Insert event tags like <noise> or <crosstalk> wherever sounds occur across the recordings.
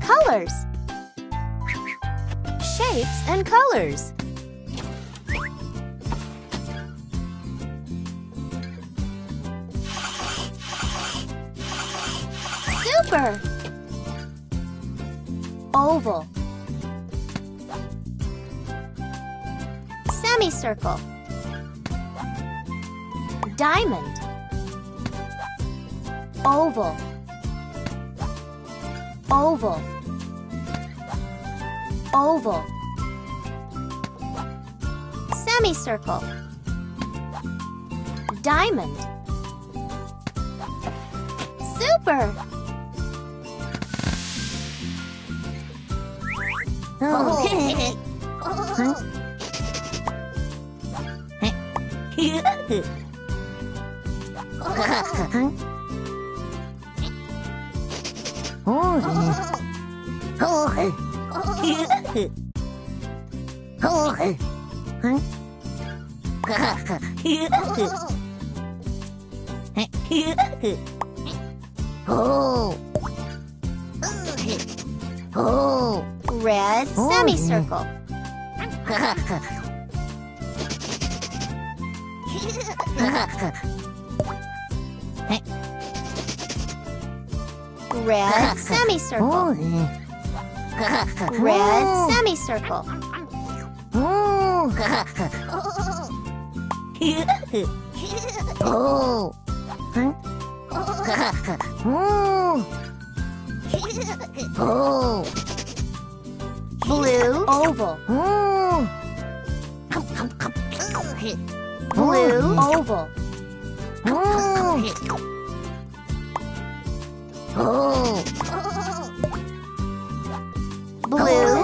Colors. Shapes and colors. Super. Oval. Semicircle. Diamond. Oval. Oval. Oval. Semicircle. Diamond. Super! Oh. <laughs> <laughs> Oh Oh. red semicircle. <laughs> <laughs> Red semicircle. <laughs> Red semicircle. Oh. <laughs> Oh. <laughs> Oh. oh. Blue oval. Oh. Blue oval. Blue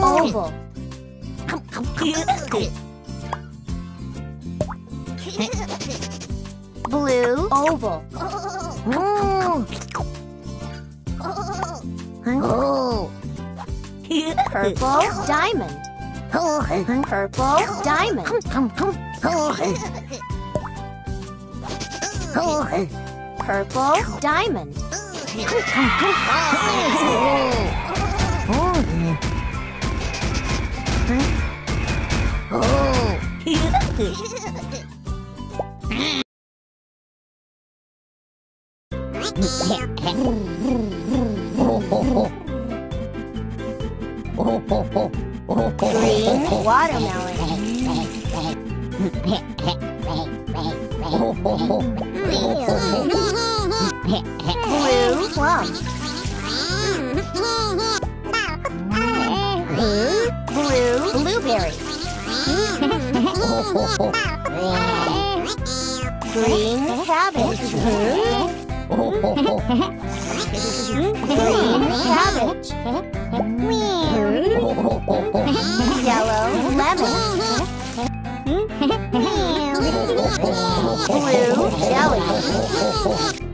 oval. Blue oval. Purple diamond. Purple diamond. Purple diamond. Green watermelon. Blue <laughs> <laughs> plum. Blue blueberry. Green cabbage. Green cabbage. Yellow lemon. Blue jelly.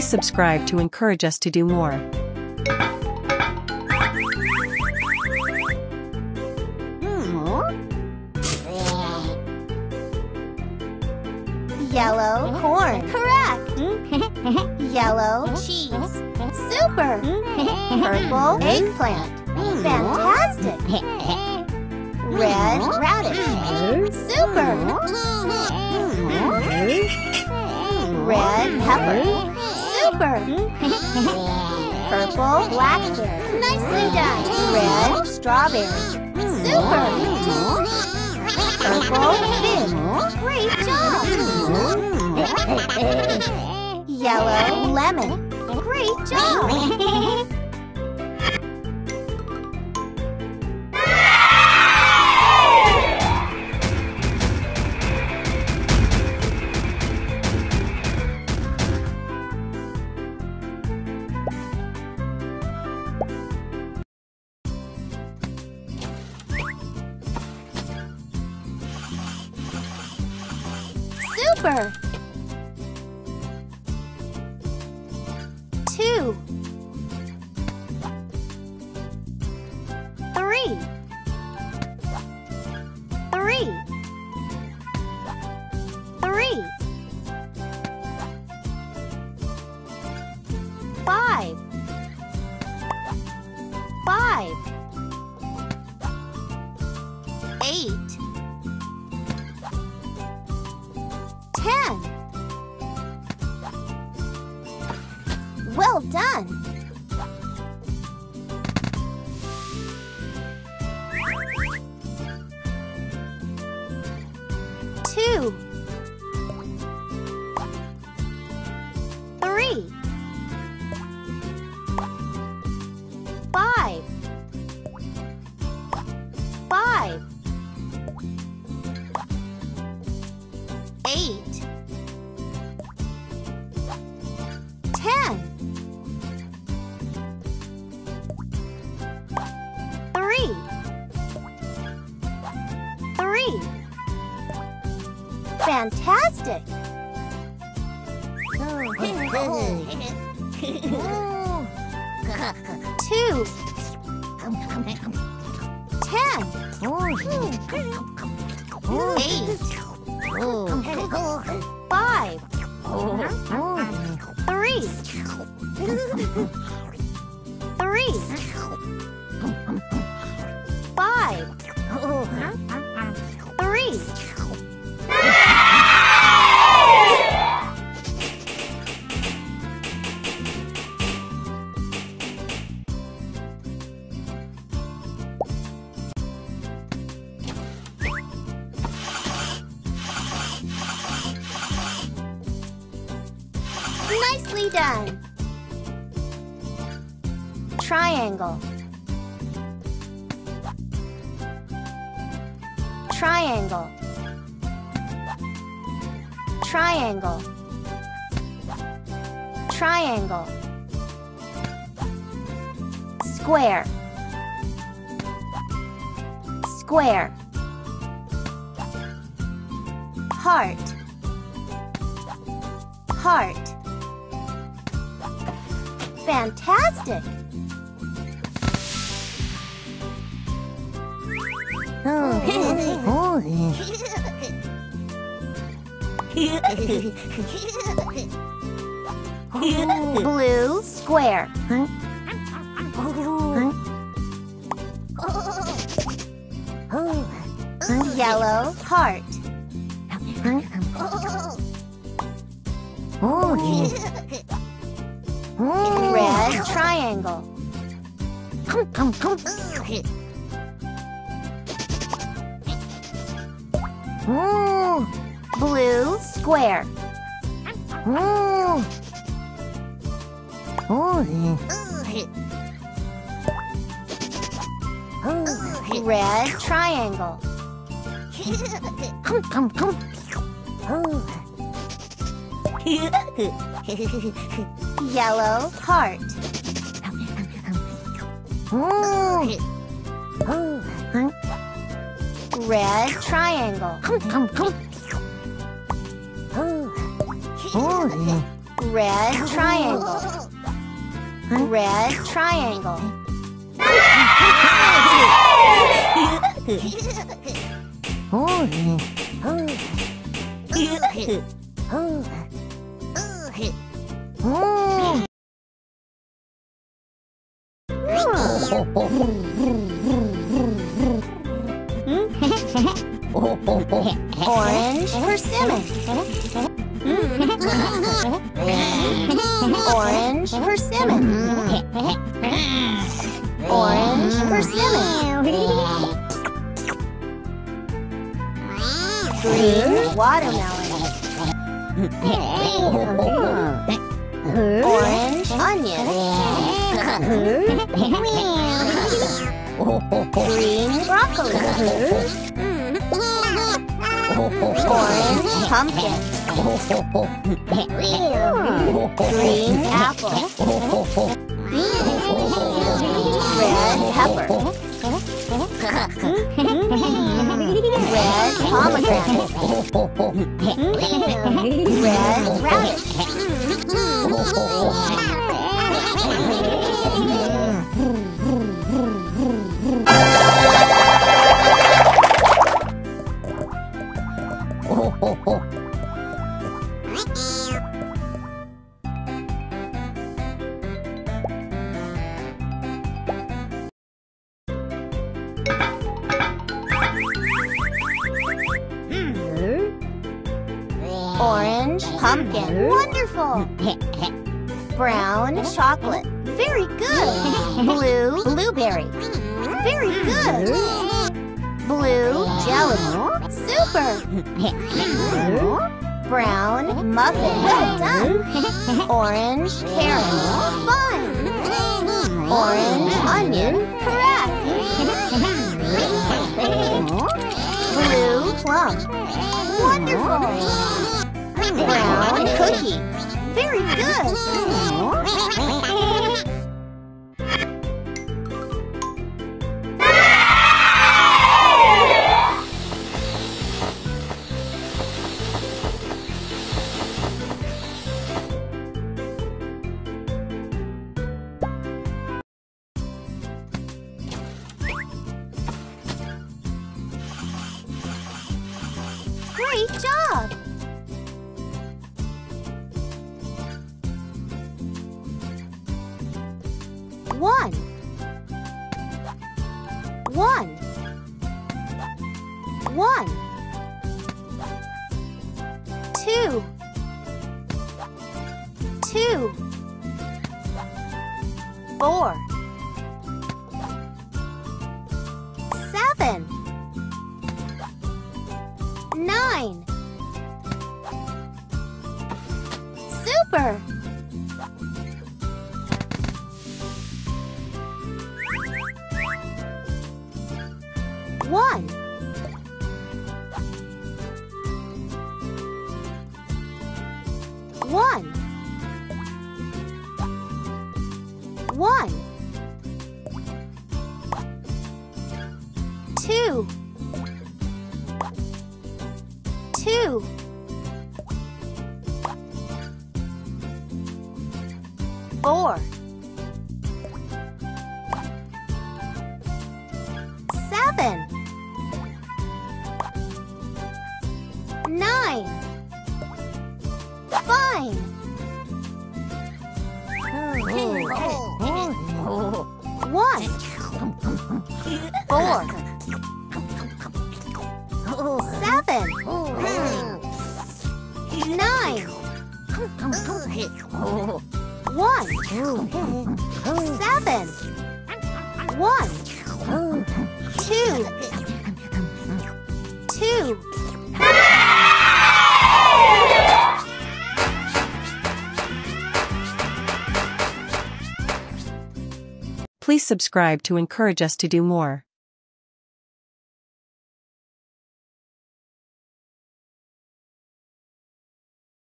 Please subscribe to encourage us to do more. Yellow corn. Correct. <laughs> Yellow cheese. Super. Purple eggplant. Fantastic. Red radish. Super. <laughs> Red pepper. Super. Hmm? <laughs> Purple blackberry. Nicely done. Red strawberry. Super. Purple fig. Great job. <laughs> Yellow lemon. Great job. <laughs> Super! Two. Three. Three. Three. Five. Five. Fantastic. Two. Ten. Eight. Five. Three. Three. Triangle. Triangle. Triangle. Triangle. Square. Square. Heart. Heart. Fantastic! <laughs> Blue square. Yellow heart. Red triangle. Hmm. Blue square. Red triangle. <laughs> Yellow heart. <laughs> Oh, red triangle. Red triangle. Red triangle. Orange persimmon. <laughs> Orange persimmon. Orange persimmon. Green watermelon. Orange onion. <laughs> Green broccoli. <laughs> Orange pumpkin. Green apple. <laughs> Red pepper. <laughs> Red pomegranate. <laughs> Red radish. Orange pumpkin. Wonderful. <laughs> Brown chocolate. Very good. <laughs> Blue blueberry. Very good. Blue jelly. Super. <laughs> Brown muffin. Well done. Orange carrot. Fun. Orange onion. Correct. Blue plum. Wonderful. Brown cookie. Very good. <laughs> Two. Four. Seven. Nine. Super. One. One. One. Two. Two. Four. Seven. Nine. Fine. Subscribe to encourage us to do more.